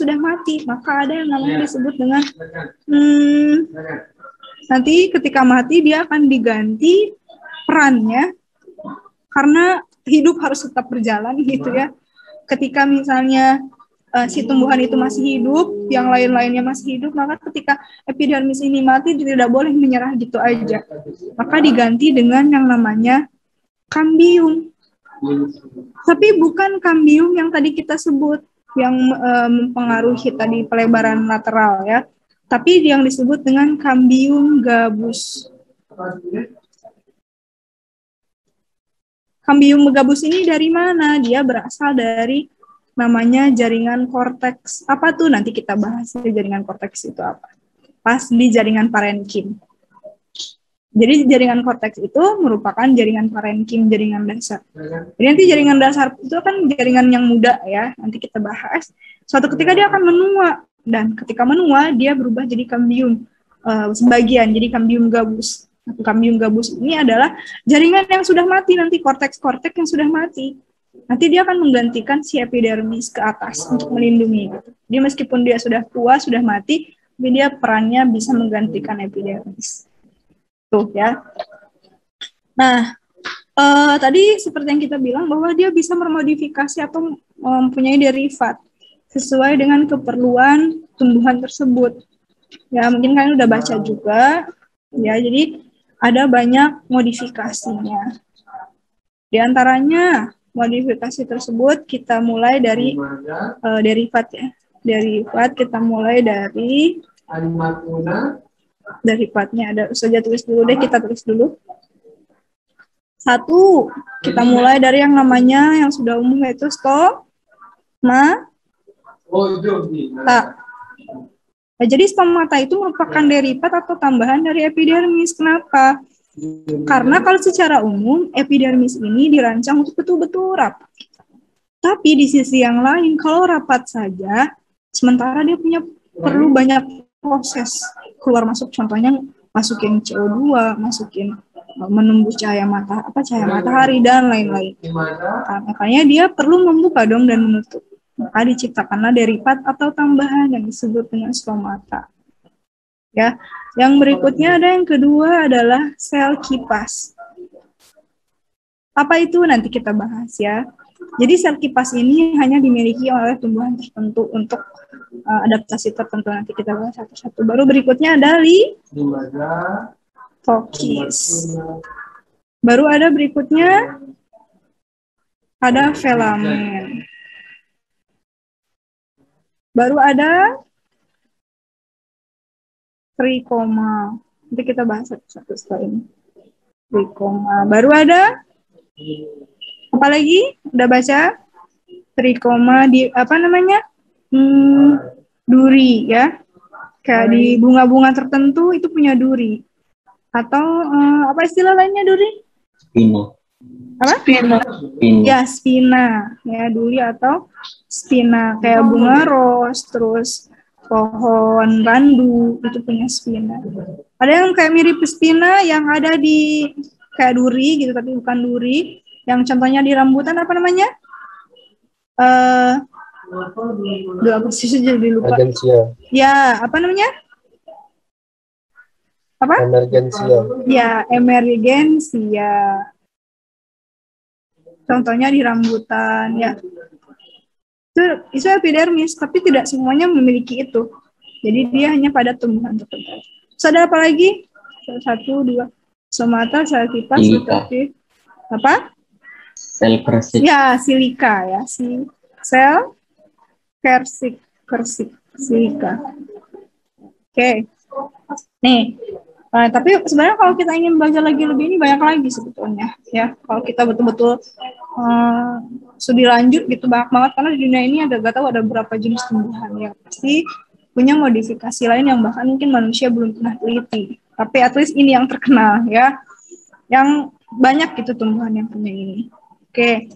sudah mati, maka ada yang namanya disebut dengan hmm, nanti ketika mati dia akan diganti perannya karena hidup harus tetap berjalan gitu ya. Ketika misalnya uh, si tumbuhan itu masih hidup, yang lain-lainnya masih hidup, maka ketika epidermis ini mati tidak boleh menyerah gitu aja. Maka diganti dengan yang namanya kambium. Tapi bukan kambium yang tadi kita sebut yang uh, mempengaruhi tadi pelebaran lateral ya tapi yang disebut dengan cambium gabus. Cambium gabus ini dari mana? Dia berasal dari namanya jaringan korteks. Apa tuh? Nanti kita bahas ya, jaringan korteks itu apa. Pas di jaringan parenkim. Jadi jaringan korteks itu merupakan jaringan parenkim, jaringan dasar. Jadi nanti jaringan dasar itu kan jaringan yang muda ya, nanti kita bahas. Suatu ketika dia akan menua, dan ketika menua dia berubah jadi kambium uh, sebagian jadi kambium gabus kambium gabus ini adalah jaringan yang sudah mati nanti korteks-korteks yang sudah mati nanti dia akan menggantikan si epidermis ke atas untuk melindungi dia meskipun dia sudah tua sudah mati tapi dia perannya bisa menggantikan epidermis tuh ya nah uh, tadi seperti yang kita bilang bahwa dia bisa memodifikasi atau mempunyai derivat sesuai dengan keperluan tumbuhan tersebut. Ya, mungkin kalian udah baca juga. Ya, jadi ada banyak modifikasinya. Di antaranya modifikasi tersebut kita mulai dari uh, derivat ya. Derivat kita mulai dari derivatnya ada saja tulis dulu deh kita tulis dulu. Satu, kita mulai dari yang namanya yang sudah umum yaitu stoma tak. Nah, jadi stomata itu merupakan derivat atau tambahan dari epidermis. Kenapa? Karena kalau secara umum epidermis ini dirancang untuk betul-betul rapat. Tapi di sisi yang lain kalau rapat saja, sementara dia punya perlu banyak proses keluar masuk contohnya masukin CO2, masukin e, menembus cahaya mata apa cahaya matahari dan lain-lain. Nah, makanya dia perlu membuka dong dan menutup maka diciptakanlah derivat atau tambahan yang disebut dengan stomata. Ya, yang berikutnya ada yang kedua adalah sel kipas. Apa itu nanti kita bahas ya. Jadi sel kipas ini hanya dimiliki oleh tumbuhan tertentu untuk uh, adaptasi tertentu nanti kita bahas satu-satu. Baru berikutnya ada li tokis. Baru ada berikutnya ada velamen. Baru ada trikoma. Nanti kita bahas satu-satu setelah ini. Trikoma. Baru ada apa lagi? Udah baca? Trikoma di apa namanya? Hmm, duri ya. Kayak di bunga-bunga tertentu itu punya duri. Atau uh, apa istilah lainnya duri? Ini apa? Spina. Ya, spina. Ya, duri atau spina. Kayak bunga ros, terus pohon randu, itu punya spina. Ada yang kayak mirip spina yang ada di kayak duri gitu, tapi bukan duri. Yang contohnya di rambutan apa namanya? Eh, uh, apa sih jadi lupa. Agensia. Ya, apa namanya? Apa? Emergensia. Ya, emergensia contohnya di rambutan ya itu itu epidermis tapi tidak semuanya memiliki itu jadi dia hanya pada tumbuhan tertentu ada apa lagi satu dua somata kipas seperti apa sel kersik ya silika ya si sel kersik kersik silika oke okay. nih Nah, tapi sebenarnya kalau kita ingin belajar lagi lebih ini banyak lagi sebetulnya ya. Kalau kita betul-betul uh, studi lanjut gitu banyak banget karena di dunia ini ada gak tahu ada berapa jenis tumbuhan ya pasti punya modifikasi lain yang bahkan mungkin manusia belum pernah teliti. Tapi at least ini yang terkenal ya. Yang banyak gitu tumbuhan yang punya ini. Oke.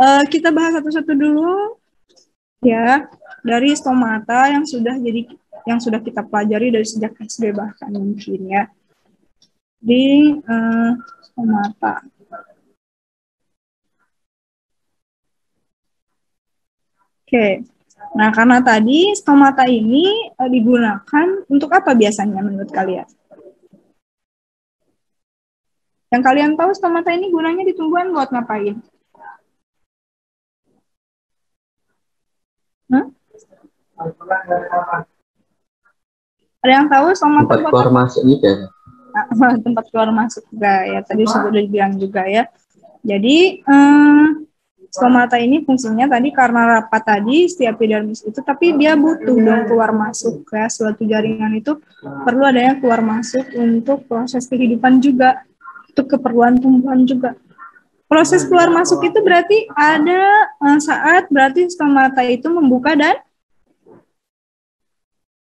Uh, kita bahas satu-satu dulu ya dari stomata yang sudah jadi yang sudah kita pelajari dari sejak SD bahkan mungkin ya di uh, mata. Oke, Nah, karena tadi stomata ini uh, digunakan untuk apa biasanya menurut kalian? Yang kalian tahu stomata ini gunanya di tumbuhan buat ngapain? Hmm? Ada yang tahu stomata Tempat keluar masuk gitu ya. tempat keluar masuk juga ya. Tadi sudah dibilang juga ya. Jadi eh, stomata ini fungsinya tadi karena rapat tadi setiap epidermis itu, tapi dia butuh dong keluar masuk ya. Suatu jaringan itu perlu adanya keluar masuk untuk proses kehidupan juga, untuk keperluan tumbuhan juga. Proses keluar masuk itu berarti ada uh, saat berarti stomata itu membuka dan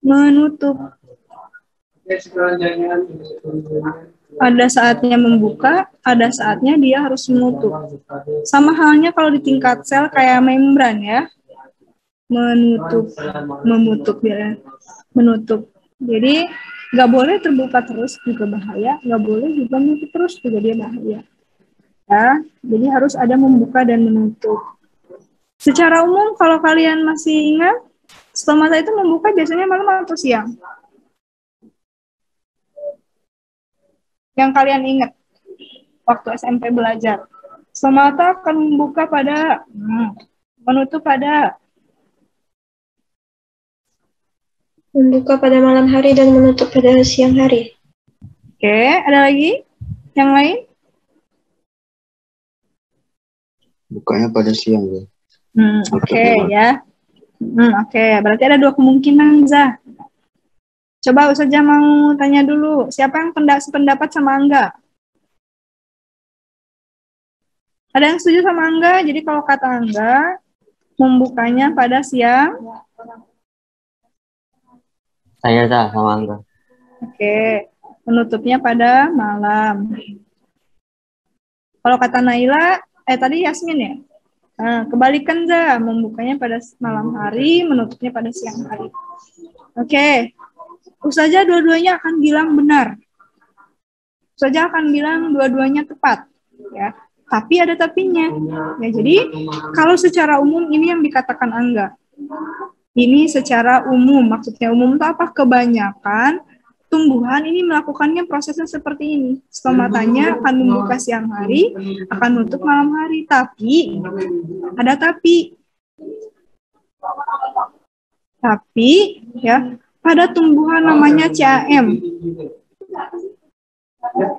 menutup. Ada saatnya membuka, ada saatnya dia harus menutup. Sama halnya kalau di tingkat sel kayak membran ya. Menutup, menutup ya. Menutup. Jadi nggak boleh terbuka terus juga bahaya, nggak boleh juga menutup terus juga dia bahaya. Ya, jadi harus ada membuka dan menutup. Secara umum kalau kalian masih ingat, stomata itu membuka biasanya malam atau siang? Yang kalian ingat waktu SMP belajar. Stomata akan membuka pada hmm, menutup pada Membuka pada malam hari dan menutup pada siang hari. Oke, ada lagi? Yang lain? Bukanya pada siang ya. Hmm, oke ya. Hmm, oke, berarti ada dua kemungkinan, Zah. Coba saja mau tanya dulu, siapa yang pendak sependapat sama Angga? Ada yang setuju sama Angga? Jadi kalau kata Angga, membukanya pada siang. Saya dah sama Angga. Oke, menutupnya pada malam. Kalau kata Naila, eh tadi Yasmin ya? Nah, kebalikan za, membukanya pada malam hari, menutupnya pada siang hari. Oke, saja dua-duanya akan bilang benar. Saja akan bilang dua-duanya tepat, ya. Tapi ada tapinya. Ya, jadi kalau secara umum ini yang dikatakan Angga. Ini secara umum, maksudnya umum itu apa? Kebanyakan tumbuhan ini melakukannya prosesnya seperti ini. Stomatanya akan membuka siang hari, akan menutup malam hari. Tapi, ada tapi. Tapi, ya, pada tumbuhan namanya CAM.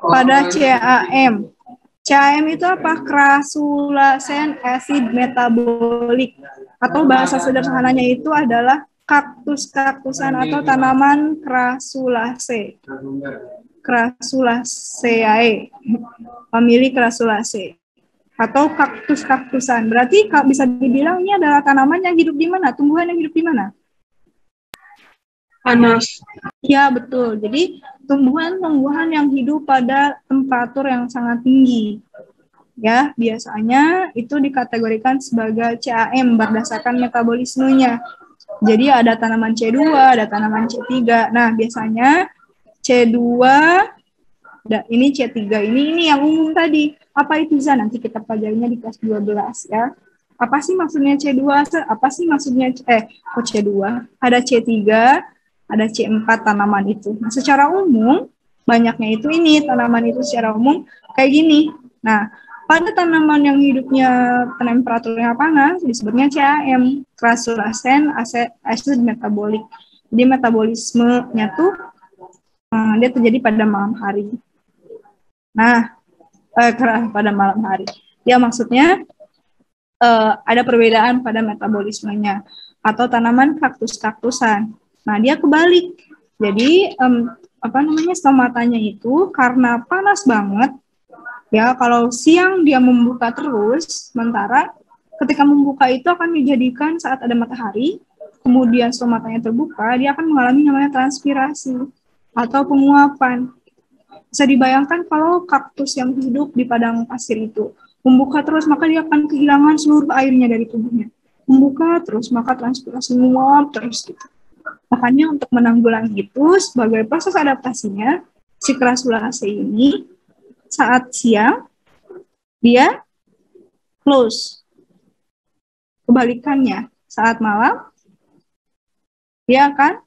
Pada CAM. CAM itu apa? Krasulasen acid metabolic. Atau bahasa sederhananya itu adalah kaktus-kaktusan atau tanaman Crassulaceae. Crassulaceae. Famili Crassulaceae. Atau kaktus-kaktusan. Berarti bisa dibilang ini adalah tanaman yang hidup di mana? Tumbuhan yang hidup di mana? Panas. Ya, betul. Jadi tumbuhan-tumbuhan yang hidup pada temperatur yang sangat tinggi. Ya, biasanya itu dikategorikan sebagai CAM berdasarkan metabolismenya. Jadi ada tanaman C2, ada tanaman C3. Nah, biasanya C2 ini C3 ini ini yang umum tadi. Apa itu Za? Nanti kita pelajarinya di kelas 12 ya. Apa sih maksudnya C2? Apa sih maksudnya eh oh C2? Ada C3, ada C4 tanaman itu. Nah, secara umum banyaknya itu ini tanaman itu secara umum kayak gini. Nah, pada tanaman yang hidupnya temperaturnya panas disebutnya CAM, Crassulaceae acid metabolic. Jadi metabolismenya tuh um, dia terjadi pada malam hari. Nah, eh, pada malam hari. Ya maksudnya uh, ada perbedaan pada metabolismenya atau tanaman kaktus-kaktusan. Nah, dia kebalik. Jadi um, apa namanya stomatanya itu karena panas banget Ya, kalau siang dia membuka terus, sementara ketika membuka itu akan dijadikan saat ada matahari, kemudian stomatanya terbuka, dia akan mengalami namanya transpirasi atau penguapan. Bisa dibayangkan kalau kaktus yang hidup di padang pasir itu membuka terus, maka dia akan kehilangan seluruh airnya dari tubuhnya. Membuka terus, maka transpirasi menguap terus gitu. Makanya untuk menanggulangi itu sebagai proses adaptasinya, si krasulase ini saat siang dia close. Kebalikannya, saat malam dia akan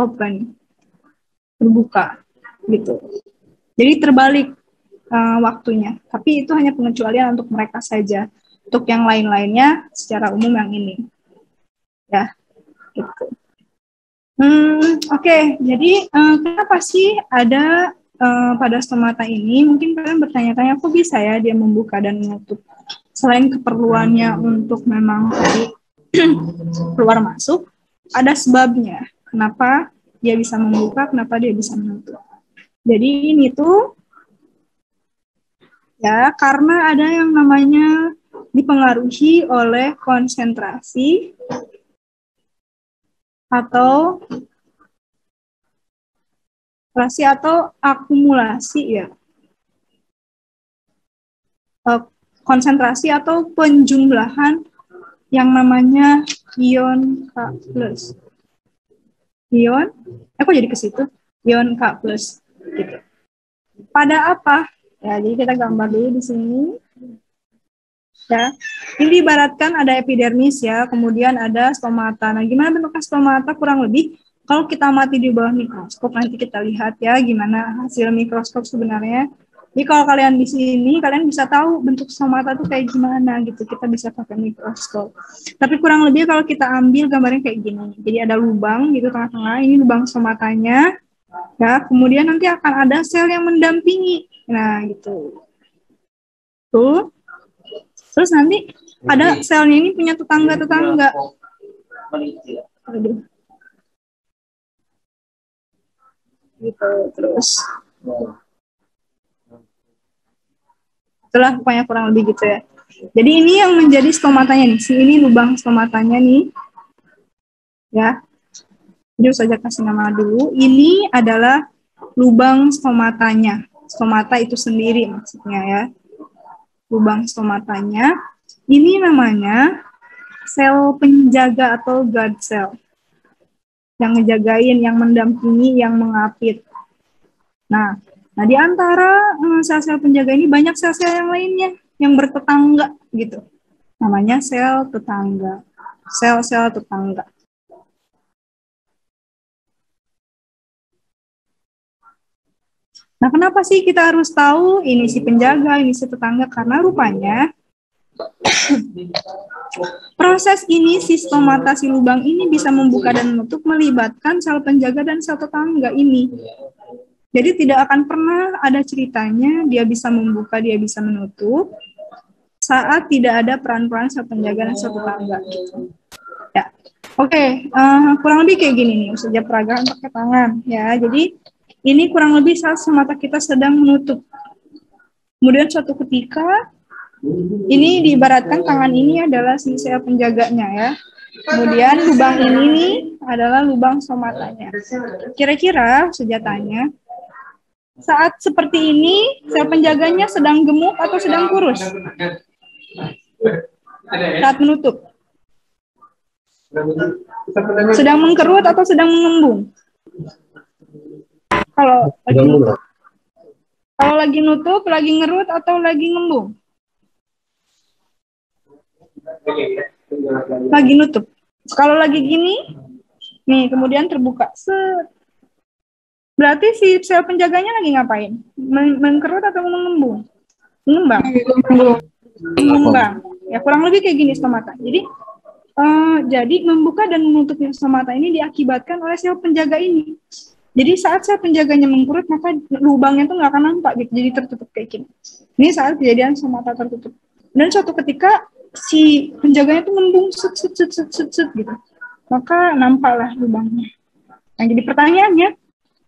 open, terbuka gitu. Jadi terbalik uh, waktunya. Tapi itu hanya pengecualian untuk mereka saja. Untuk yang lain-lainnya secara umum yang ini. Ya, gitu. Hmm, Oke, okay. jadi uh, kenapa sih ada uh, pada stomata ini? Mungkin kalian bertanya-tanya, kok bisa ya dia membuka dan menutup? Selain keperluannya untuk memang keluar masuk, ada sebabnya. Kenapa dia bisa membuka, kenapa dia bisa menutup. Jadi ini tuh ya karena ada yang namanya dipengaruhi oleh konsentrasi atau konsentrasi atau akumulasi ya? Eh, konsentrasi atau penjumlahan yang namanya ion K plus. Ion? Aku jadi ke situ? Ion K plus gitu. Pada apa? Ya jadi kita gambar dulu di sini. Ya ini ibaratkan ada epidermis ya. Kemudian ada stomata. Nah gimana bentuknya stomata? Kurang lebih kalau kita mati di bawah mikroskop nanti kita lihat ya gimana hasil mikroskop sebenarnya. Jadi kalau kalian di sini kalian bisa tahu bentuk stomata itu kayak gimana gitu. Kita bisa pakai mikroskop. Tapi kurang lebih kalau kita ambil gambarnya kayak gini. Jadi ada lubang gitu tengah-tengah. Ini lubang stomatanya ya kemudian nanti akan ada sel yang mendampingi. Nah gitu. Tuh. Terus nanti ada selnya ini punya tetangga-tetangga. Aduh. Gitu, terus. Itulah pokoknya kurang lebih gitu ya. Jadi ini yang menjadi stomatanya nih. Si ini lubang stomatanya nih. Ya. Jadi saja kasih nama dulu. Ini adalah lubang stomatanya. Stomata itu sendiri maksudnya ya lubang stomatanya. Ini namanya sel penjaga atau guard cell. Yang ngejagain, yang mendampingi, yang mengapit. Nah, nah di antara eh, sel-sel penjaga ini banyak sel-sel yang lainnya yang bertetangga gitu. Namanya sel tetangga. Sel-sel tetangga. Nah, kenapa sih kita harus tahu ini si penjaga, ini si tetangga? Karena rupanya proses ini sistemata si lubang ini bisa membuka dan menutup melibatkan sel penjaga dan sel tetangga ini. Jadi tidak akan pernah ada ceritanya dia bisa membuka, dia bisa menutup saat tidak ada peran-peran sel penjaga dan sel tetangga. Ya. Oke, okay, uh, eh, kurang lebih kayak gini nih, saja peragaan pakai tangan ya. Jadi ini kurang lebih saat semata kita sedang menutup. Kemudian suatu ketika ini diibaratkan tangan ini adalah sel penjaganya ya. Kemudian lubang ini nih adalah lubang somatanya. Kira-kira senjatanya saat seperti ini sel penjaganya sedang gemuk atau sedang kurus? Saat menutup. Sedang mengkerut atau sedang mengembung? Kalau lagi nutup. Kalau lagi nutup, lagi ngerut atau lagi ngembung? Lagi nutup. Kalau lagi gini, nih kemudian terbuka. Set. Berarti si sel penjaganya lagi ngapain? Men mengkerut atau mengembung? Mengembang. Mengembang. Ya kurang lebih kayak gini stomata. Jadi uh, jadi membuka dan menutup stomata ini diakibatkan oleh sel penjaga ini. Jadi saat saya penjaganya mengkurut, maka lubangnya tuh nggak akan nampak gitu, jadi tertutup kayak gini. Ini saat kejadian sama mata tertutup. Dan suatu ketika si penjaganya tuh membung set set set set set, set gitu, maka nampaklah lubangnya. Nah jadi pertanyaannya,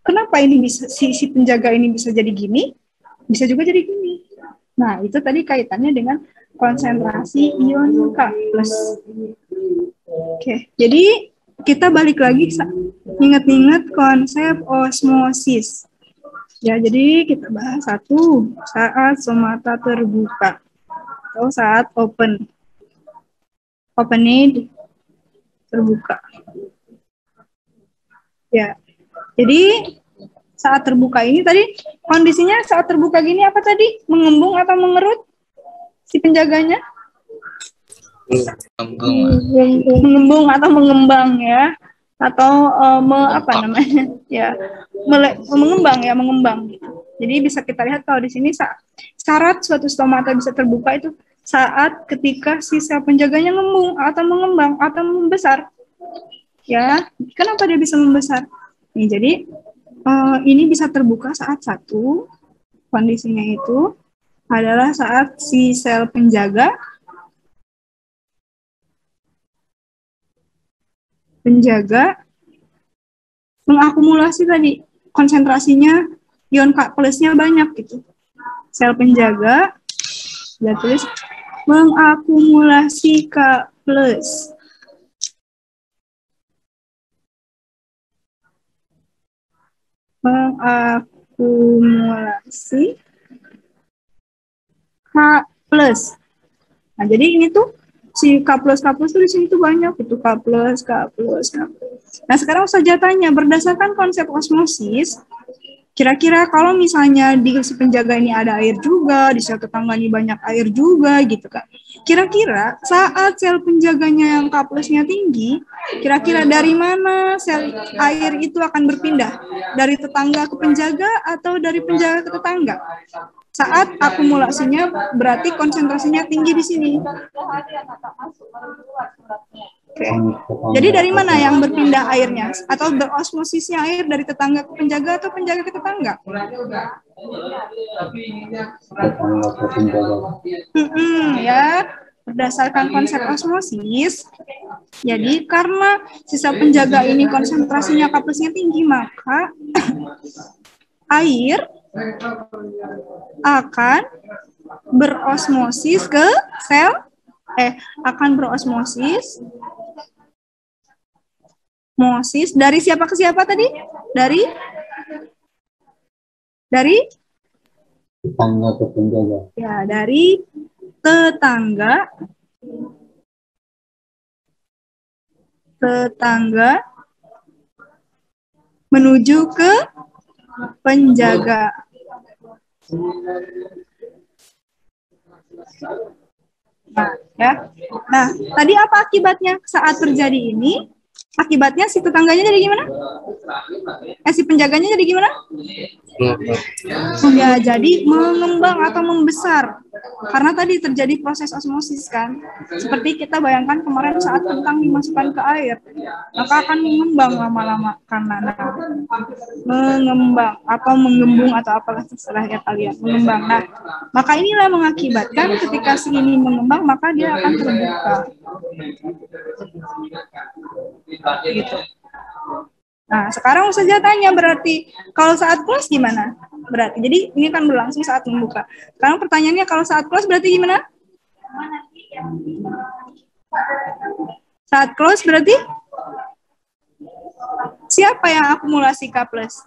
kenapa ini bisa si, si penjaga ini bisa jadi gini, bisa juga jadi gini. Nah itu tadi kaitannya dengan konsentrasi ion K plus. Oke, jadi kita balik lagi ingat-ingat konsep osmosis. Ya, jadi kita bahas satu saat somata terbuka atau saat open. Open need terbuka. Ya. Jadi saat terbuka ini tadi kondisinya saat terbuka gini apa tadi? Mengembung atau mengerut si penjaganya? mengembung atau mengembang ya atau uh, me, apa namanya ya mele, mengembang ya mengembang. Jadi bisa kita lihat kalau di sini syarat suatu stomata bisa terbuka itu saat ketika si sel penjaganya ngembung atau mengembang atau membesar. Ya, kenapa dia bisa membesar? Nih, jadi uh, ini bisa terbuka saat satu kondisinya itu adalah saat si sel penjaga penjaga mengakumulasi tadi konsentrasinya ion K plusnya banyak gitu. Sel penjaga, sudah tulis mengakumulasi K plus. Mengakumulasi K plus. Nah, jadi ini tuh si K plus K plus tuh di sini tuh banyak itu K plus K plus K plus. Nah sekarang saja tanya berdasarkan konsep osmosis Kira-kira kalau misalnya di si penjaga ini ada air juga, di sel tetangga ini banyak air juga gitu kan. Kira-kira saat sel penjaganya yang K plusnya tinggi, kira-kira dari mana sel air itu akan berpindah? Dari tetangga ke penjaga atau dari penjaga ke tetangga? Saat akumulasinya berarti konsentrasinya tinggi di sini. Oke. Jadi dari mana yang berpindah airnya? Atau berosmosisnya air dari tetangga ke penjaga atau penjaga ke tetangga? Hmm, ya, berdasarkan konsep osmosis. Jadi karena sisa penjaga ini konsentrasinya kapasitasnya tinggi, maka air akan berosmosis ke sel eh akan berosmosis Mosis dari siapa ke siapa tadi? Dari dari tetangga ke penjaga. Ya, dari tetangga tetangga menuju ke penjaga. Nah, ya. Nah, tadi apa akibatnya saat terjadi ini? Akibatnya si tetangganya jadi gimana? Eh si penjaganya jadi gimana? Ya jadi mengembang atau membesar karena tadi terjadi proses osmosis kan. Seperti kita bayangkan kemarin saat kentang dimasukkan ke air, maka akan mengembang lama-lama karena nah, mengembang atau menggembung atau apalah istilahnya kalian mengembang. Nah, maka inilah mengakibatkan ketika si ini mengembang maka dia akan terbuka gitu. Nah, sekarang saja tanya berarti kalau saat close gimana? Berarti jadi ini kan berlangsung saat membuka. Sekarang pertanyaannya kalau saat close berarti gimana? Saat close berarti siapa yang akumulasi K plus?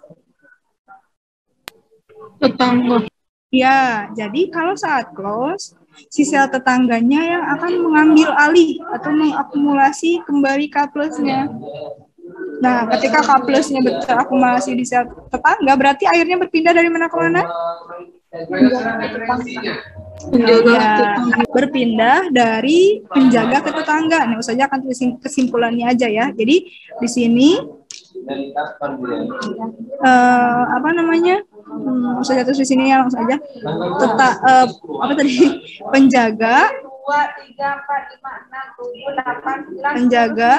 Tetangga. Ya, jadi kalau saat close, si sel tetangganya yang akan mengambil alih atau mengakumulasi kembali K plusnya. Nah, ketika K plusnya terakumulasi di sel tetangga, berarti airnya berpindah dari mana ke mana? Penjaga ya, berpindah dari penjaga ke tetangga. Nah, saja akan kesimpulannya aja ya. Jadi di sini uh, apa namanya? hmm, saya terus di sini ya langsung aja. Tetap uh, apa tadi? Penjaga. Penjaga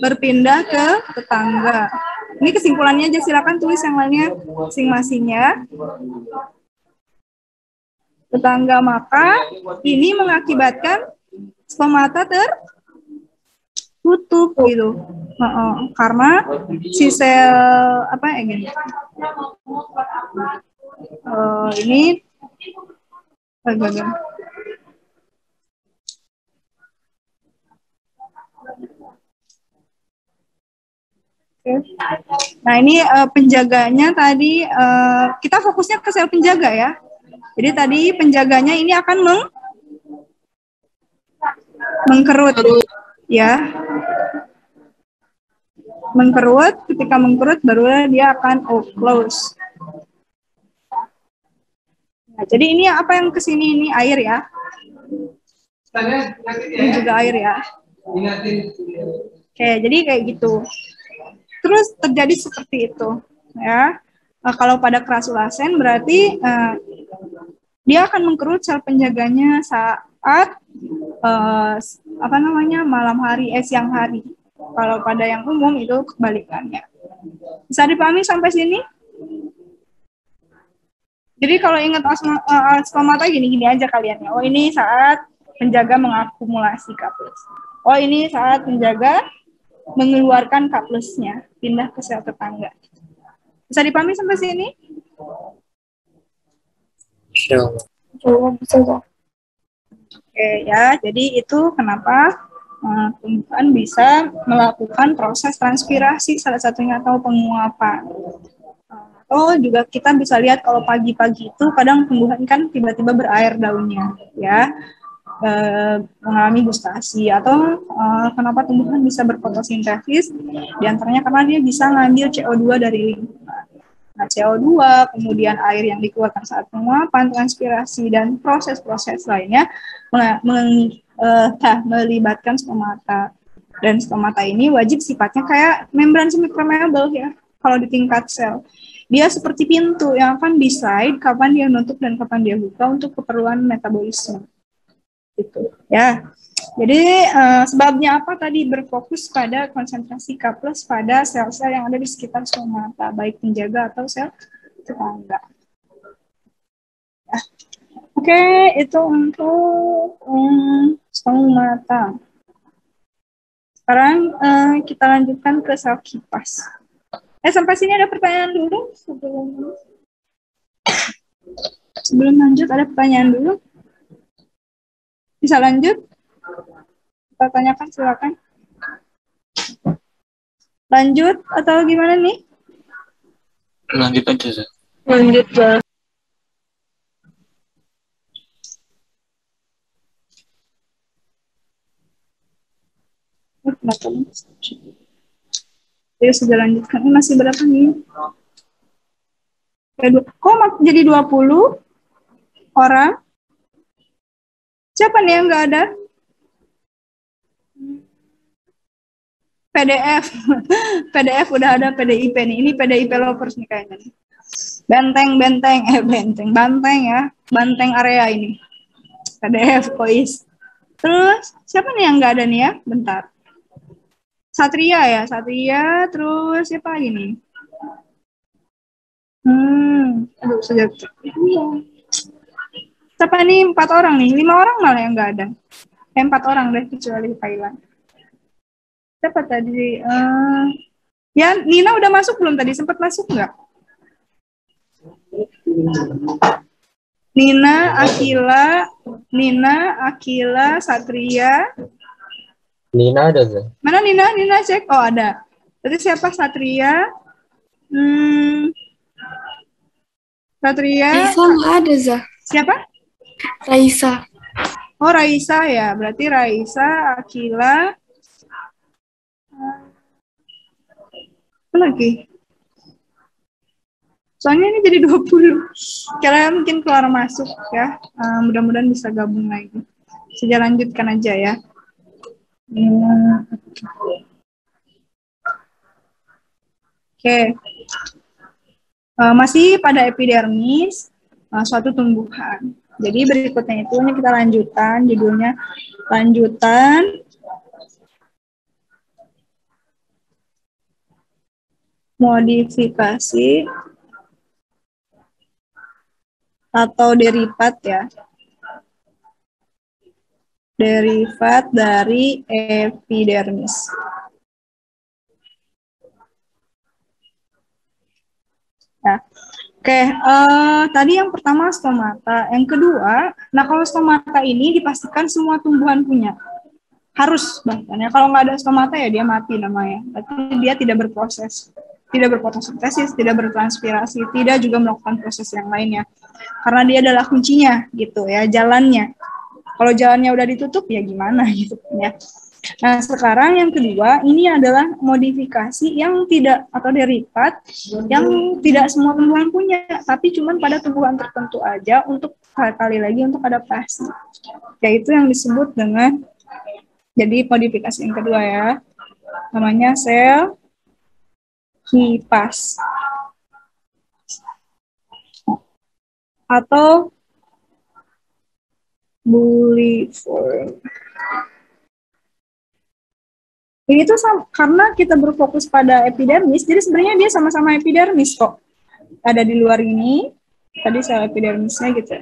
berpindah ke tetangga. Ini kesimpulannya aja silakan tulis yang lainnya masing-masingnya. Tetangga maka ini mengakibatkan stomata tertutup gitu. Uh, uh, karena si sel apa ya uh, ini agak Nah ini uh, penjaganya tadi uh, kita fokusnya ke sel penjaga ya. Jadi tadi penjaganya ini akan meng mengkerut ya mengkerut, ketika mengkerut barulah dia akan close. Nah, jadi ini apa yang ke sini ini air ya? Ini juga air ya. Oke, jadi kayak gitu. Terus terjadi seperti itu, ya. Uh, kalau pada kerasulasen berarti uh, dia akan mengkerut sel penjaganya saat uh, apa namanya malam hari, eh siang hari. Kalau pada yang umum itu kebalikannya. Bisa dipahami sampai sini? Jadi kalau ingat asma, askomata gini-gini aja kalian ya. Oh ini saat penjaga mengakumulasi K+. Oh ini saat penjaga mengeluarkan K plusnya, pindah ke sel tetangga. Bisa dipahami sampai sini? Jawab bisa Oke ya, jadi itu kenapa uh, tumbuhan bisa melakukan proses transpirasi salah satunya atau penguapan. Oh juga kita bisa lihat kalau pagi-pagi itu kadang tumbuhan kan tiba-tiba berair daunnya, ya. Eh, mengalami gustasi atau eh, kenapa tumbuhan bisa berfotosintesis? Di antaranya karena dia bisa ngambil CO2 dari CO2, kemudian air yang dikeluarkan saat penguapan, transpirasi, dan proses-proses lainnya meng, uh, melibatkan stomata. Dan stomata ini wajib sifatnya kayak membran semi-permeable ya, kalau di tingkat sel. Dia seperti pintu yang akan decide kapan dia nutup dan kapan dia buka untuk keperluan metabolisme gitu ya. Jadi uh, sebabnya apa tadi berfokus pada konsentrasi K plus pada sel-sel yang ada di sekitar stomata, baik penjaga atau sel tetangga. Ya. Oke, okay, itu untuk um, stomata. Sekarang uh, kita lanjutkan ke sel kipas. Eh sampai sini ada pertanyaan dulu sebelum sebelum lanjut ada pertanyaan dulu. Bisa lanjut? Kita tanyakan silakan. Lanjut atau gimana nih? Lanjut aja, Zah. Lanjut, Zah. Ya sudah lanjutkan. Ini masih berapa nih? Kok jadi 20 orang? Siapa nih yang nggak ada? PDF. PDF udah ada PDIP nih. Ini PDIP lovers nih kayaknya. Benteng, benteng, eh benteng, banteng ya. Banteng area ini. PDF, kois. Terus, siapa nih yang nggak ada nih ya? Bentar. Satria ya, Satria. Terus siapa nih? Hmm, aduh, sejak Siapa nih empat orang nih? Lima orang malah yang nggak ada. Eh, empat orang deh kecuali Thailand. Siapa tadi? Uh, ya, Nina udah masuk belum tadi? Sempat masuk nggak? Nina, Akila, Nina, Akila, Satria. Nina ada gak? Mana Nina? Nina cek. Oh ada. Tadi siapa? Satria. Hmm. Satria. Bisa ada Zah. Siapa? Raisa. Oh Raisa ya, berarti Raisa, Akila, apa lagi? Soalnya ini jadi 20. Kalian mungkin keluar masuk ya. Uh, mudah-mudahan bisa gabung lagi. Saya lanjutkan aja ya. Hmm. Oke. Uh, masih pada epidermis, suatu tumbuhan. Jadi berikutnya itu ini kita lanjutan judulnya lanjutan modifikasi atau derivat ya. Derivat dari epidermis. Ya. Oke, uh, tadi yang pertama stomata. Yang kedua, nah kalau stomata ini dipastikan semua tumbuhan punya. Harus bahkan ya. Kalau nggak ada stomata ya dia mati namanya. Berarti dia tidak berproses, tidak berfotosintesis, tidak bertranspirasi, tidak juga melakukan proses yang lainnya. Karena dia adalah kuncinya gitu ya, jalannya. Kalau jalannya udah ditutup ya gimana gitu ya. Nah, sekarang yang kedua, ini adalah modifikasi yang tidak atau derivat yang tidak semua tumbuhan punya, tapi cuma pada tumbuhan tertentu aja untuk kali lagi untuk adaptasi. Yaitu yang disebut dengan jadi modifikasi yang kedua ya. namanya sel kipas. Atau buliform. Ini tuh karena kita berfokus pada epidermis, jadi sebenarnya dia sama-sama epidermis kok. Ada di luar ini, tadi sel epidermisnya gitu.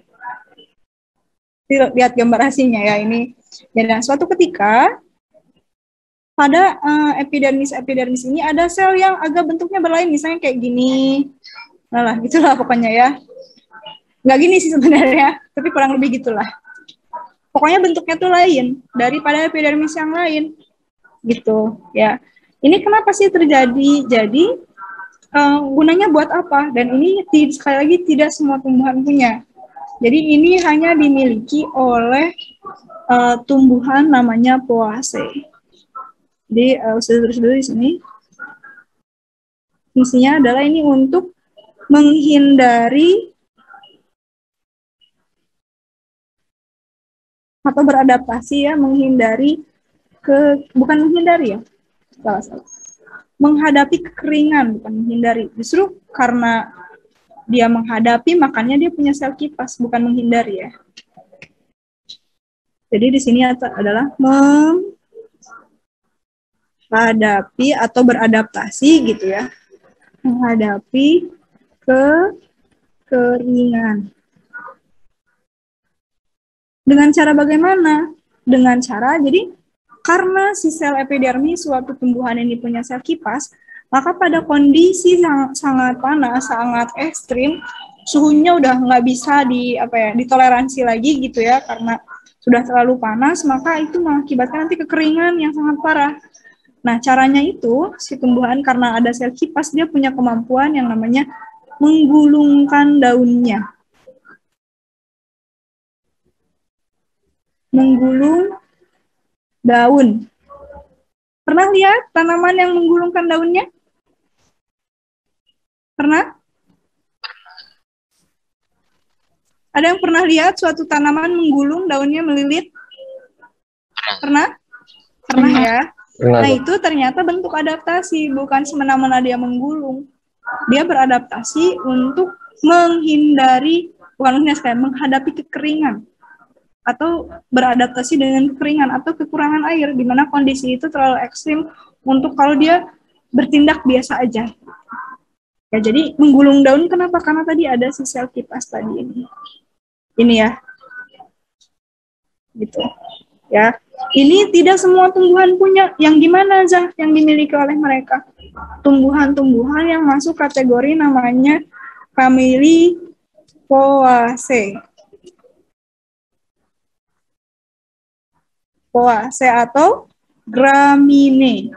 Lihat gambar hasilnya ya ini. Dan suatu ketika pada uh, epidermis epidermis ini ada sel yang agak bentuknya berlain, misalnya kayak gini. Nah lah, gitulah pokoknya ya. Nggak gini sih sebenarnya, tapi kurang lebih gitulah. Pokoknya bentuknya tuh lain daripada epidermis yang lain gitu ya. Ini kenapa sih terjadi? Jadi uh, gunanya buat apa? Dan ini sekali lagi tidak semua tumbuhan punya. Jadi ini hanya dimiliki oleh uh, tumbuhan namanya poaceae. Jadi uh, terus dulu di sini. Fungsinya adalah ini untuk menghindari atau beradaptasi ya, menghindari ke bukan menghindari ya? Salah salah. Menghadapi kekeringan bukan menghindari. Justru karena dia menghadapi makanya dia punya sel kipas bukan menghindari ya. Jadi di sini adalah menghadapi atau beradaptasi gitu ya. Menghadapi kekeringan. Dengan cara bagaimana? Dengan cara jadi karena si sel epidermis suatu tumbuhan ini punya sel kipas, maka pada kondisi yang sangat panas, sangat ekstrim, suhunya udah nggak bisa di apa ya ditoleransi lagi gitu ya karena sudah terlalu panas, maka itu mengakibatkan nanti kekeringan yang sangat parah. Nah, caranya itu si tumbuhan karena ada sel kipas dia punya kemampuan yang namanya menggulungkan daunnya. Menggulung daun. Pernah lihat tanaman yang menggulungkan daunnya? Pernah? Ada yang pernah lihat suatu tanaman menggulung daunnya melilit? Pernah? Pernah ya? Nah itu ternyata bentuk adaptasi, bukan semena-mena dia menggulung. Dia beradaptasi untuk menghindari, bukan sekali, menghadapi kekeringan atau beradaptasi dengan kekeringan atau kekurangan air di mana kondisi itu terlalu ekstrim untuk kalau dia bertindak biasa aja. Ya, jadi menggulung daun kenapa? Karena tadi ada si sel kipas tadi ini. Ini ya. Gitu. Ya. Ini tidak semua tumbuhan punya yang gimana Zah yang dimiliki oleh mereka. Tumbuhan-tumbuhan yang masuk kategori namanya family Poaceae Poaceae atau Gramine.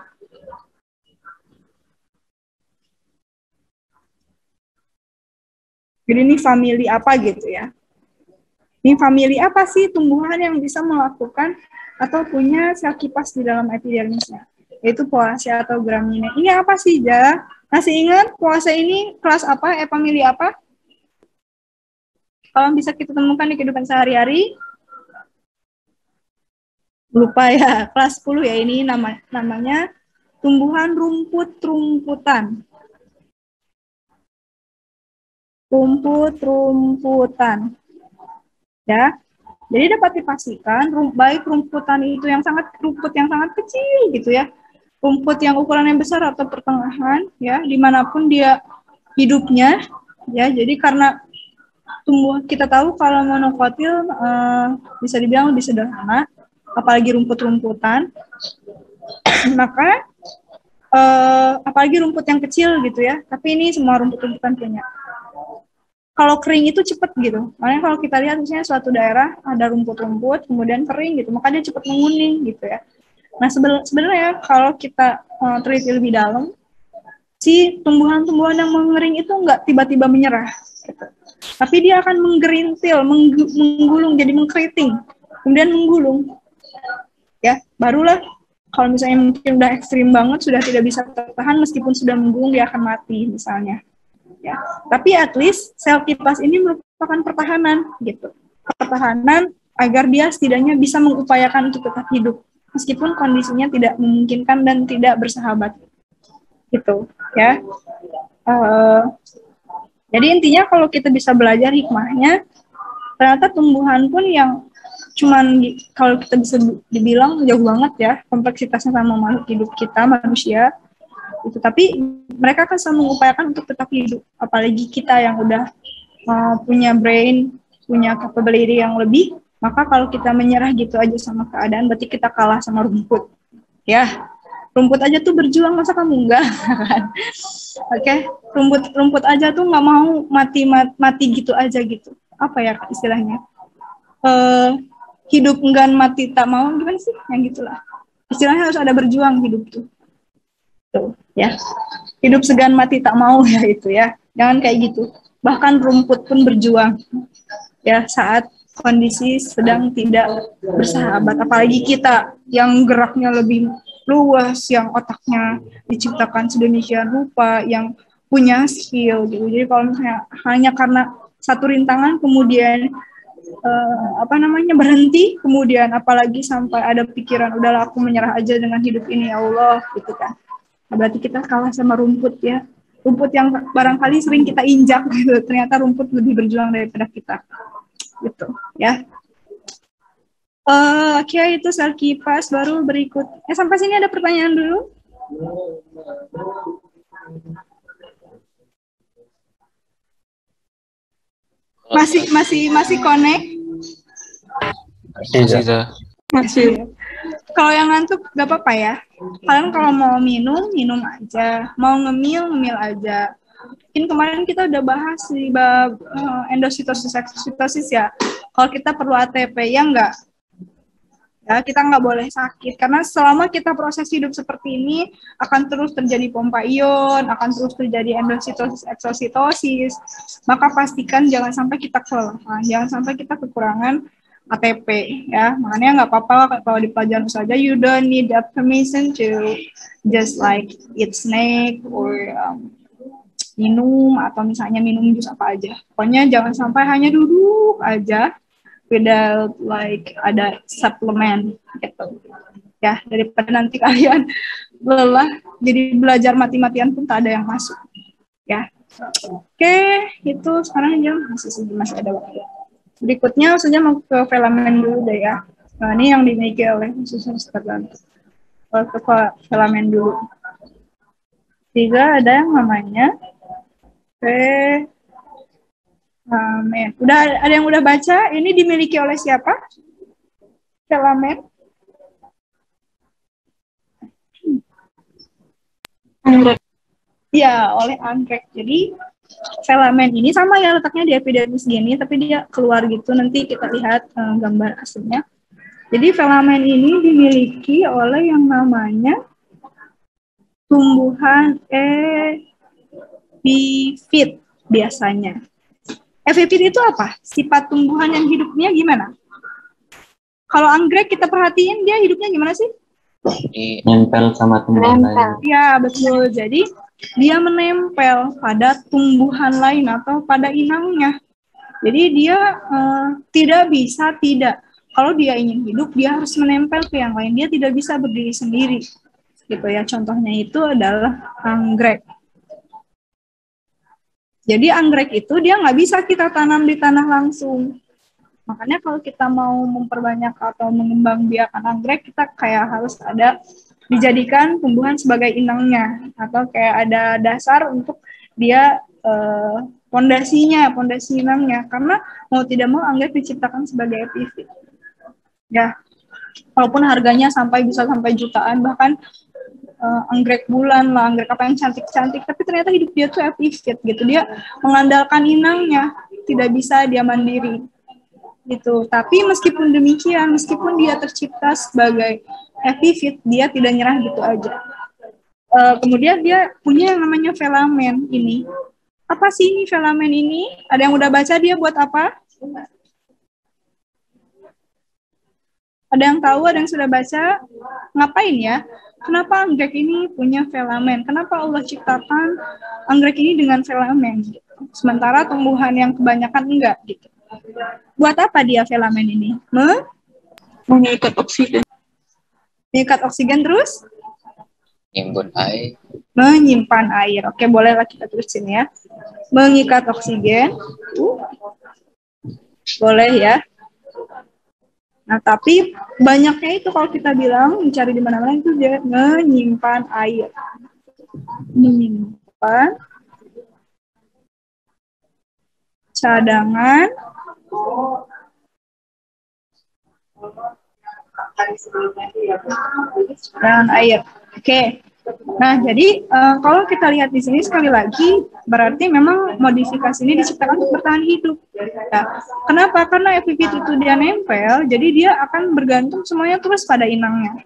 Jadi ini famili apa gitu ya. Ini famili apa sih tumbuhan yang bisa melakukan atau punya sel kipas di dalam epidermisnya? Yaitu Poaceae atau Gramine. Ini apa sih, Ja? Masih ingat Poaceae ini kelas apa? Eh, famili apa? Kalau bisa kita temukan di kehidupan sehari-hari, lupa ya kelas 10 ya ini nama namanya tumbuhan rumput-rumputan. Rumput-rumputan. Ya. Jadi dapat dipastikan baik rumputan itu yang sangat rumput yang sangat kecil gitu ya. Rumput yang ukurannya besar atau pertengahan ya, di mana pun dia hidupnya ya. Jadi karena tumbuh kita tahu kalau monokotil uh, bisa dibilang lebih sederhana apalagi rumput-rumputan, maka uh, apalagi rumput yang kecil gitu ya, tapi ini semua rumput-rumputan punya. Kalau kering itu cepet gitu, makanya kalau kita lihat misalnya suatu daerah ada rumput-rumput, kemudian kering gitu, maka dia cepet menguning gitu ya. Nah sebenarnya kalau kita uh, teliti lebih dalam, si tumbuhan-tumbuhan yang mengering itu nggak tiba-tiba menyerah, gitu. tapi dia akan menggerintil, menggulung, jadi mengkeriting, kemudian menggulung ya barulah kalau misalnya mungkin udah ekstrim banget sudah tidak bisa tertahan meskipun sudah menggulung dia akan mati misalnya. Ya. Tapi at least sel kipas ini merupakan pertahanan gitu. Pertahanan agar dia setidaknya bisa mengupayakan untuk tetap hidup meskipun kondisinya tidak memungkinkan dan tidak bersahabat gitu ya. Uh, jadi intinya kalau kita bisa belajar hikmahnya ternyata tumbuhan pun yang cuman kalau kita bisa dibilang jauh banget ya kompleksitasnya sama makhluk hidup kita manusia. Itu tapi mereka kan selalu mengupayakan untuk tetap hidup. Apalagi kita yang udah uh, punya brain punya capability yang lebih maka kalau kita menyerah gitu aja sama keadaan berarti kita kalah sama rumput. Ya rumput aja tuh berjuang masa kamu enggak? Oke okay? rumput rumput aja tuh nggak mau mati mati gitu aja gitu. Apa ya istilahnya? Uh, hidup enggan mati tak mau gimana sih? Yang gitulah. Istilahnya harus ada berjuang hidup tuh. Tuh ya. Hidup segan mati tak mau ya itu ya. Jangan kayak gitu. Bahkan rumput pun berjuang ya saat kondisi sedang tidak bersahabat. Apalagi kita yang geraknya lebih luas yang otaknya diciptakan sedemikian rupa yang punya skill gitu. Jadi kalau misalnya hanya karena satu rintangan kemudian uh, apa namanya berhenti kemudian apalagi sampai ada pikiran udahlah aku menyerah aja dengan hidup ini ya Allah gitu kan. Nah, berarti kita kalah sama rumput ya. Rumput yang barangkali sering kita injak gitu. Ternyata rumput lebih berjuang daripada kita gitu ya. Uh, oke okay, itu sel kipas baru berikut. Eh sampai sini ada pertanyaan dulu masih masih masih connect? Masih ya. masih. Kalau yang ngantuk gak apa-apa ya. Kalian kalau mau minum minum aja. Mau ngemil ngemil aja. Mungkin kemarin kita udah bahas di bab uh, endositosis eksositosis ya. Kalau kita perlu ATP ya enggak ya kita nggak boleh sakit. Karena selama kita proses hidup seperti ini akan terus terjadi pompa ion akan terus terjadi endositosis eksositosis maka pastikan jangan sampai kita kelelahan jangan sampai kita kekurangan ATP ya. Makanya nggak apa-apa kalau di pelajaran saja you don't need the permission to just like eat snake or um, minum atau misalnya minum jus apa aja. Pokoknya jangan sampai hanya duduk aja without like ada suplemen gitu. Ya daripada nanti kalian lelah jadi belajar mati-matian pun tak ada yang masuk. Ya. Oke itu sekarang jam masih masih ada waktu. Berikutnya saja mau ke filament dulu deh ya. Nah ini yang dimiliki oleh khusus tertentu ke filament dulu. Tiga ada yang namanya. Amin. Udah ada yang udah baca? Ini dimiliki oleh siapa? Anggrek. Ya, oleh anggrek. Jadi filamen ini sama ya letaknya di epidermis gini, tapi dia keluar gitu. Nanti kita lihat um, gambar aslinya. Jadi filamen ini dimiliki oleh yang namanya tumbuhan epifit biasanya. Epifit itu apa? Sifat tumbuhan yang hidupnya gimana? Kalau anggrek kita perhatiin dia hidupnya gimana sih? Nempel sama tumbuhan lain. Ya, betul. Jadi dia menempel pada tumbuhan lain atau pada inangnya. Jadi dia uh, tidak bisa tidak. Kalau dia ingin hidup, dia harus menempel ke yang lain. Dia tidak bisa berdiri sendiri. Gitu ya. Contohnya itu adalah anggrek. Jadi anggrek itu dia nggak bisa kita tanam di tanah langsung. Makanya kalau kita mau memperbanyak atau mengembang biakan anggrek, kita kayak harus ada dijadikan tumbuhan sebagai inangnya atau kayak ada dasar untuk dia eh, pondasinya, pondasi inangnya. Karena mau tidak mau anggrek diciptakan sebagai epifit. Ya, walaupun harganya sampai bisa sampai jutaan bahkan uh, anggrek bulan lah, anggrek apa yang cantik-cantik, tapi ternyata hidup dia tuh epifit gitu. Dia mengandalkan inangnya, tidak bisa dia mandiri gitu. Tapi meskipun demikian, meskipun dia tercipta sebagai epifit, dia tidak nyerah gitu aja. Uh, kemudian dia punya yang namanya filamen ini. Apa sih ini filamen ini? Ada yang udah baca dia buat apa? Ada yang tahu, ada yang sudah baca? Ngapain ya? Kenapa anggrek ini punya filamen? Kenapa Allah ciptakan anggrek ini dengan filamen? Gitu. Sementara tumbuhan yang kebanyakan enggak gitu. Buat apa dia filamen ini? Me? Mengikat oksigen. Mengikat oksigen terus Nimbun air. menyimpan air. Oke, bolehlah kita tulisin ya. Mengikat oksigen. Boleh ya. Nah, tapi banyaknya itu kalau kita bilang mencari di mana-mana itu dia menyimpan air. Menyimpan cadangan dan air. Oke. Nah, jadi uh, kalau kita lihat di sini sekali lagi berarti memang modifikasi ini diciptakan untuk bertahan hidup. Ya. Kenapa? Karena FPV itu dia nempel, jadi dia akan bergantung semuanya terus pada inangnya.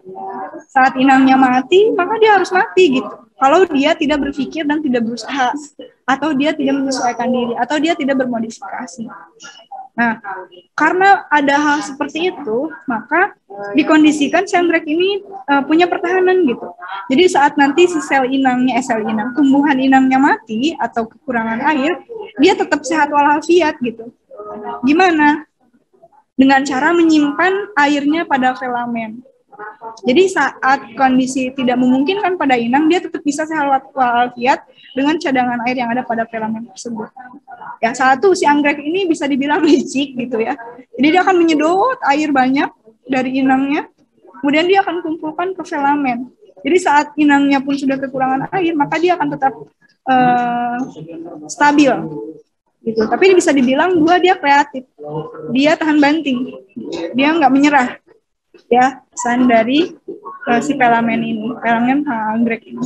Saat inangnya mati, maka dia harus mati gitu. Kalau dia tidak berpikir dan tidak berusaha, atau dia tidak menyesuaikan diri, atau dia tidak bermodifikasi. Nah, karena ada hal seperti itu, maka dikondisikan sandrek ini uh, punya pertahanan gitu. Jadi saat nanti si sel inangnya, eh, sel inang, tumbuhan inangnya mati atau kekurangan air, dia tetap sehat walafiat gitu. Gimana? Dengan cara menyimpan airnya pada filamen. Jadi saat kondisi tidak memungkinkan pada inang, dia tetap bisa sehat walafiat dengan cadangan air yang ada pada filamen tersebut. Ya satu si anggrek ini bisa dibilang licik gitu ya. Jadi dia akan menyedot air banyak dari inangnya, kemudian dia akan kumpulkan ke filamen. Jadi saat inangnya pun sudah kekurangan air, maka dia akan tetap uh, stabil gitu. Tapi bisa dibilang dua dia kreatif, dia tahan banting, dia nggak menyerah ya pesan dari uh, si pelamen ini, pelamen anggrek ini.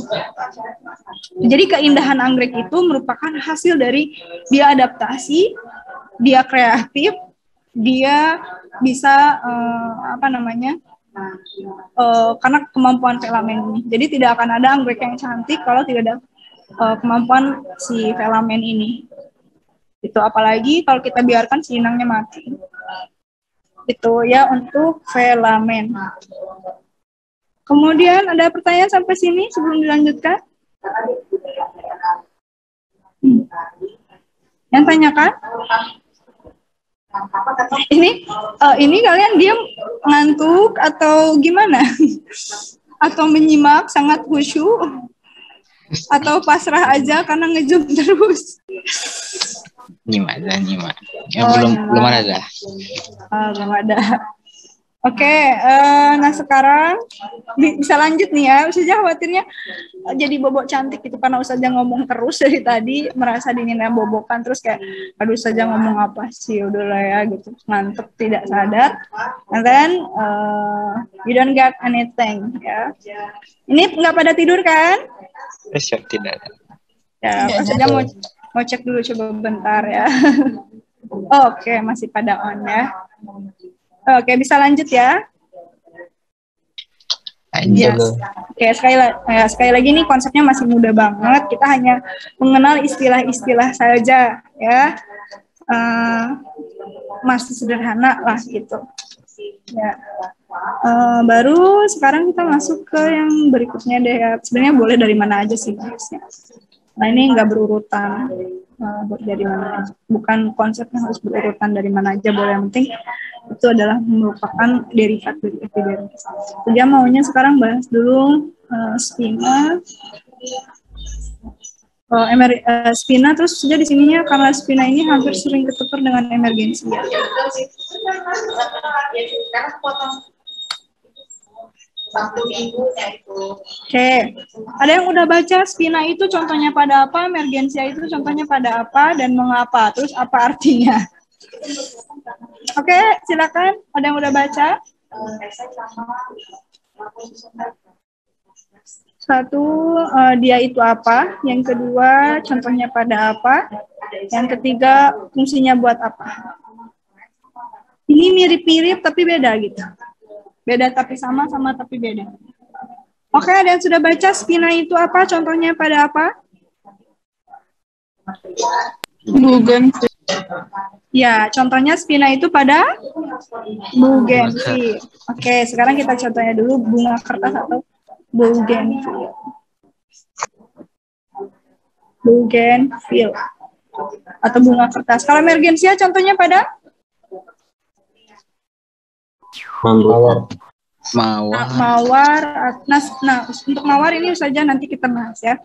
Jadi keindahan anggrek itu merupakan hasil dari dia adaptasi, dia kreatif, dia bisa uh, apa namanya uh, karena kemampuan filamen ini. Jadi tidak akan ada anggrek yang cantik kalau tidak ada uh, kemampuan si filamen ini. Itu apalagi kalau kita biarkan si inangnya mati itu ya untuk filamen. Kemudian ada pertanyaan sampai sini sebelum dilanjutkan? Hmm. Yang tanyakan? Ini uh, ini kalian diam ngantuk atau gimana? atau menyimak sangat khusyuk? Atau pasrah aja karena ngejum terus? Nyimak aja nyimak ya, oh, belum belum ada dah oh, belum ada Oke, okay, uh, nah sekarang bisa lanjut nih ya. Ustazah khawatirnya jadi bobok cantik gitu karena Ustazah ngomong terus dari tadi merasa dinilai bobokan terus kayak aduh Ustazah ngomong apa sih udah lah ya gitu ngantuk tidak sadar. And then uh, you don't get anything ya. Ini nggak pada tidur kan? Siap tidak. Ya, Ustazah mau mau cek dulu coba bentar ya. Oke, okay, masih pada on ya. Oke, okay, bisa lanjut ya. Yes. Oke, okay, sekali, ya, sekali lagi nih konsepnya masih mudah banget. Kita hanya mengenal istilah-istilah saja ya. Uh, masih sederhana lah gitu. Ya. Uh, baru sekarang kita masuk ke yang berikutnya deh ya. Sebenarnya boleh dari mana aja sih bahasnya. Nah ini nggak berurutan uh, dari mana aja. Bukan konsepnya harus berurutan dari mana aja boleh yang penting itu adalah merupakan derivat dari epidermis. Jadi maunya sekarang bahas dulu uh, spina. Emer, uh, spina terus saja di sininya karena spina ini hampir sering ketukar dengan emergensi. Satu minggunya itu. Oke, ada yang udah baca spina itu contohnya pada apa, emergensia itu contohnya pada apa dan mengapa, terus apa artinya? Oke, silakan. Ada yang udah baca? Satu, uh, dia itu apa? Yang kedua, contohnya pada apa? Yang ketiga, fungsinya buat apa? Ini mirip-mirip tapi beda gitu. Beda tapi sama, sama tapi beda. Oke, ada yang sudah baca spina itu apa? Contohnya pada apa? Bugen. Ya, contohnya spina itu pada bugenvil. Oke, sekarang kita contohnya dulu bunga kertas atau bugenvil. Bugenvil atau bunga kertas. Kalau emergensia contohnya pada Mawar. Mawar. mawar, nah, nah untuk mawar ini saja nanti kita bahas ya.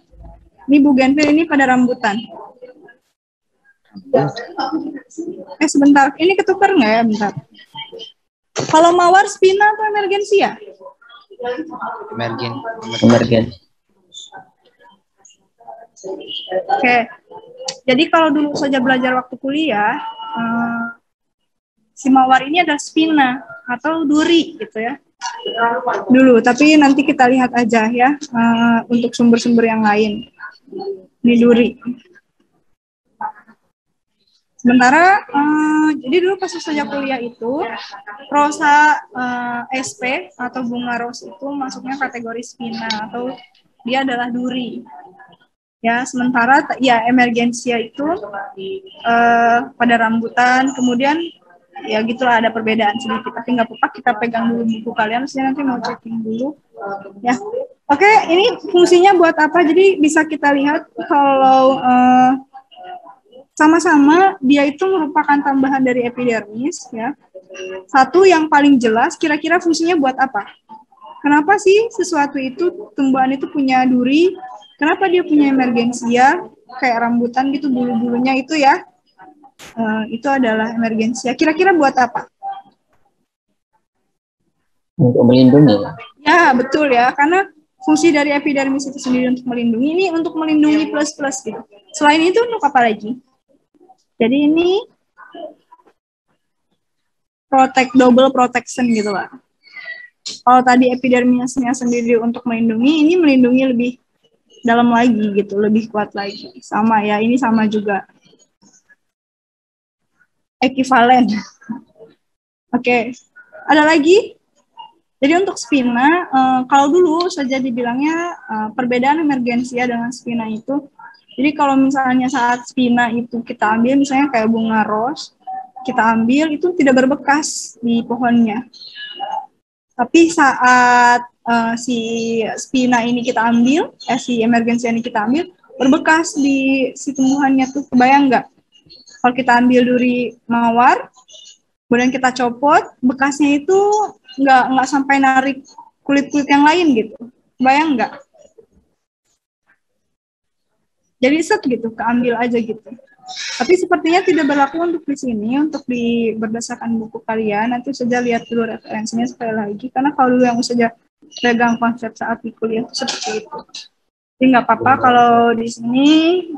Ini Bu Genfil ini pada rambutan. Eh sebentar, ini ketukar nggak ya bentar? Kalau mawar spina atau emergensia? Emergen. Emergen. Oke. Jadi kalau dulu saja belajar waktu kuliah, eh, si mawar ini ada spina atau duri gitu ya. Dulu, tapi nanti kita lihat aja ya eh, untuk sumber-sumber yang lain. Ini duri. Sementara, eh, jadi dulu pas saja kuliah itu, rosa eh, SP atau bunga ros itu masuknya kategori spina atau dia adalah duri. Ya, sementara ya emergensia itu eh, pada rambutan, kemudian ya gitulah ada perbedaan sedikit. Tapi nggak apa-apa kita pegang dulu buku kalian, saya nanti mau checking dulu. Ya, oke, ini fungsinya buat apa? Jadi bisa kita lihat kalau eh, sama-sama dia itu merupakan tambahan dari epidermis ya. Satu yang paling jelas kira-kira fungsinya buat apa? Kenapa sih sesuatu itu tumbuhan itu punya duri? Kenapa dia punya emergensia kayak rambutan gitu bulu-bulunya itu ya? Eh, itu adalah emergensia. Kira-kira buat apa? Untuk melindungi. Ya, betul ya. Karena fungsi dari epidermis itu sendiri untuk melindungi. Ini untuk melindungi plus-plus gitu. Selain itu untuk apa lagi? Jadi ini protect double protection gitu lah. Kalau tadi epidermisnya sendiri untuk melindungi, ini melindungi lebih dalam lagi gitu, lebih kuat lagi. Sama ya, ini sama juga. Ekivalen. Oke, ada lagi? Jadi untuk spina, eh, kalau dulu saja dibilangnya eh, perbedaan emergensia dengan spina itu, jadi kalau misalnya saat spina itu kita ambil, misalnya kayak bunga ros, kita ambil itu tidak berbekas di pohonnya. Tapi saat eh, si spina ini kita ambil, eh, si emergensia ini kita ambil, berbekas di si tumbuhannya tuh, kebayang nggak? Kalau kita ambil duri mawar, kemudian kita copot, bekasnya itu nggak nggak sampai narik kulit-kulit yang lain gitu. Bayang nggak? Jadi set gitu, keambil aja gitu. Tapi sepertinya tidak berlaku untuk di sini, untuk di berdasarkan buku kalian. Nanti saja lihat dulu referensinya sekali lagi, karena kalau dulu yang saja pegang konsep saat di kuliah itu seperti itu. Jadi nggak apa-apa kalau di sini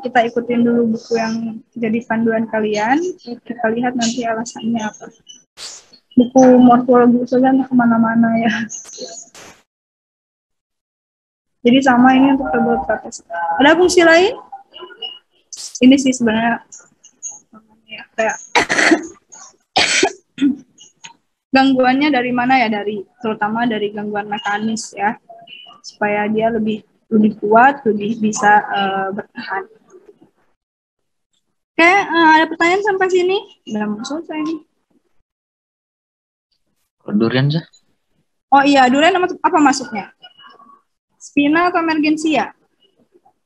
kita ikutin dulu buku yang jadi panduan kalian. Kita lihat nanti alasannya apa buku morfologi entah ke mana-mana ya. Jadi sama ini untuk double practice. Ada fungsi lain? Ini sih sebenarnya ya, kayak gangguannya dari mana ya dari terutama dari gangguan mekanis ya supaya dia lebih lebih kuat lebih bisa eh, bertahan. Oke, eh, ada pertanyaan sampai sini? Mau selesai nih. Kalau durian sah? Oh iya, durian apa, apa masuknya? Spina atau emergensia?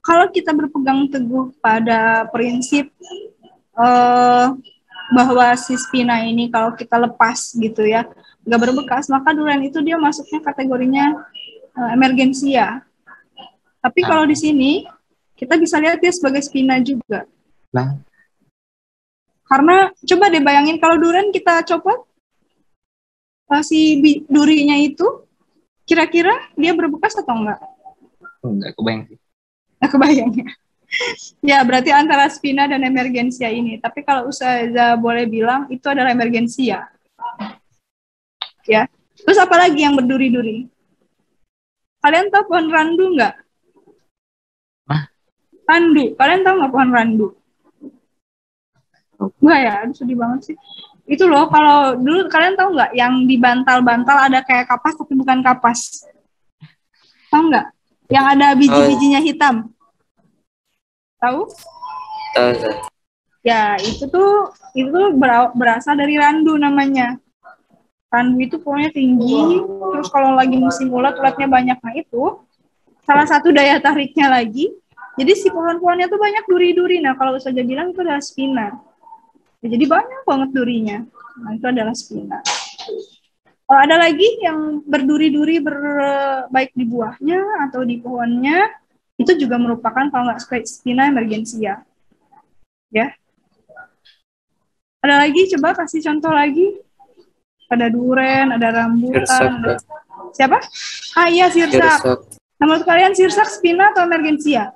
Kalau kita berpegang teguh pada prinsip eh, bahwa si spina ini kalau kita lepas gitu ya, nggak berbekas, maka durian itu dia masuknya kategorinya eh, emergensia. Tapi kalau di sini kita bisa lihat dia sebagai spina juga. Nah, Karena coba deh bayangin kalau durian kita copot eh, si durinya itu kira-kira dia berbekas atau enggak? enggak kebayang sih. Nah, kebayang ya. ya, berarti antara spina dan emergensia ini. Tapi kalau Ustazah boleh bilang, itu adalah emergensia. Ya. Terus apa lagi yang berduri-duri? Kalian tahu pohon randu nggak? Randu. Kalian tahu nggak pohon randu? Enggak ya, aduh sedih banget sih. Itu loh, kalau dulu kalian tahu nggak yang di bantal-bantal ada kayak kapas tapi bukan kapas. Tahu nggak? Yang ada biji-bijinya hitam. Tahu? Tahu. Ya, itu tuh itu tuh bera- berasal dari randu namanya. Randu itu pokoknya tinggi, terus kalau lagi musim ulat, ulatnya banyak. Nah itu salah satu daya tariknya lagi. Jadi si pohon-pohonnya tuh banyak duri-duri. Nah kalau saja bilang itu adalah spina. Ya, jadi banyak banget durinya. Nah itu adalah spina. Oh, ada lagi yang berduri-duri ber- baik di buahnya atau di pohonnya itu juga merupakan kalau nggak spina emergensia. Ya. Ada lagi coba kasih contoh lagi. Ada duren, ada rambutan. Ada- Siapa? Ah iya sirsak. Sirsak. Nah, menurut kalian sirsak spina atau emergensia?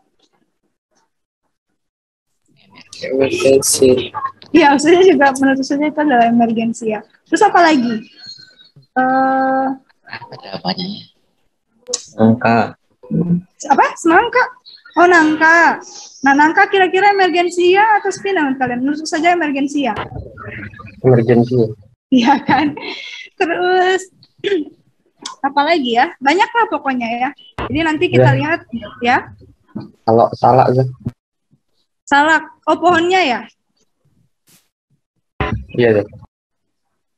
Emergency. Iya, maksudnya juga menurut saya itu adalah emergensia. Terus apa lagi? Eh, Apa namanya? Angka. apa? Semangka? Oh, nangka. Nah, nangka kira-kira emergensia atau spina menurut kalian? Menurut saja emergensia. Emergency. Iya kan? Terus apa lagi ya? Banyak lah pokoknya ya. Jadi nanti kita Ya. lihat ya. Kalau salah Zah. Salak. Oh, pohonnya ya? Iya Zah.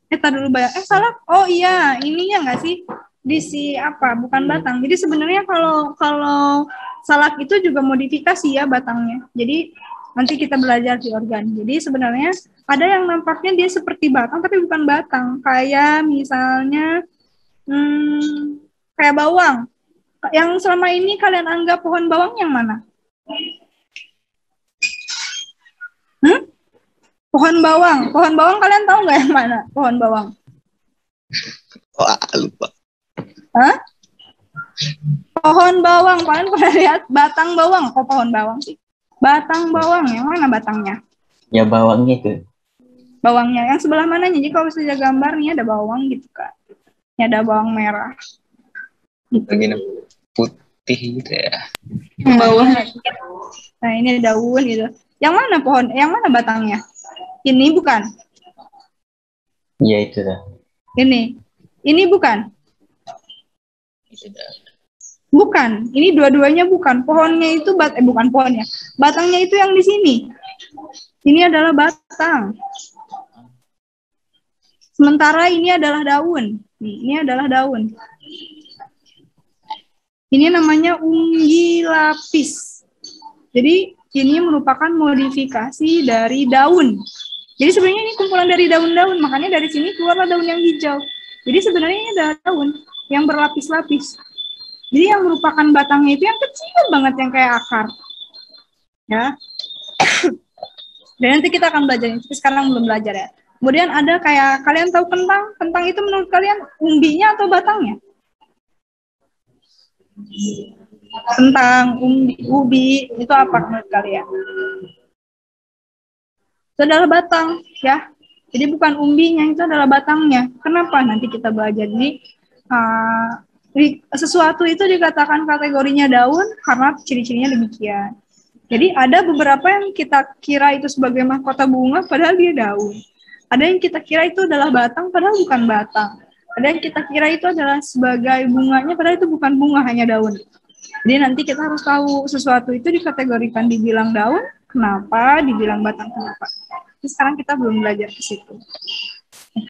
Eh, tar dulu bayar. Eh, salak. Oh iya, ininya nggak sih? Di si apa? Bukan batang. Jadi sebenarnya kalau kalau salak itu juga modifikasi ya batangnya. Jadi nanti kita belajar di organ. Jadi sebenarnya ada yang nampaknya dia seperti batang tapi bukan batang. Kayak misalnya hmm, kayak bawang. Yang selama ini kalian anggap pohon bawang yang mana? Hmm? Pohon bawang. Pohon bawang kalian tahu nggak yang mana? Pohon bawang. Wah, lupa. Hah? Pohon bawang. Kalian pernah lihat batang bawang? Kok pohon bawang sih? Batang bawang. Yang mana batangnya? Ya bawangnya itu. Bawangnya. Yang sebelah mananya? Jadi kalau misalnya gambar nih ada bawang gitu kan. Ini ada bawang merah. Begini putih gitu ya. Bawang. Nah ini daun gitu. Yang mana pohon? Yang mana batangnya? Ini bukan. Iya itu Zah. Ini. Ini bukan. Itu dah. Bukan. Ini dua-duanya bukan. Pohonnya itu bat eh bukan pohonnya. Batangnya itu yang di sini. Ini adalah batang. Sementara ini adalah daun. Nih, ini adalah daun. Ini namanya unggi lapis. Jadi ini merupakan modifikasi dari daun. Jadi sebenarnya ini kumpulan dari daun-daun, makanya dari sini keluarlah daun yang hijau. Jadi sebenarnya ini adalah daun yang berlapis-lapis. Jadi yang merupakan batangnya itu yang kecil banget yang kayak akar. Ya. Dan nanti kita akan belajar, tapi sekarang belum belajar ya. Kemudian ada kayak kalian tahu kentang? Kentang itu menurut kalian umbinya atau batangnya? Kentang, umbi, ubi itu apa menurut kalian? Itu adalah batang, ya. Jadi bukan umbinya, itu adalah batangnya. Kenapa? Nanti kita belajar. Jadi uh, di- sesuatu itu dikatakan kategorinya daun karena ciri-cirinya demikian. Jadi ada beberapa yang kita kira itu sebagai mahkota bunga padahal dia daun. Ada yang kita kira itu adalah batang padahal bukan batang. Ada yang kita kira itu adalah sebagai bunganya padahal itu bukan bunga hanya daun. Jadi nanti kita harus tahu sesuatu itu dikategorikan dibilang daun, kenapa, dibilang batang kenapa. Sekarang kita belum belajar ke situ.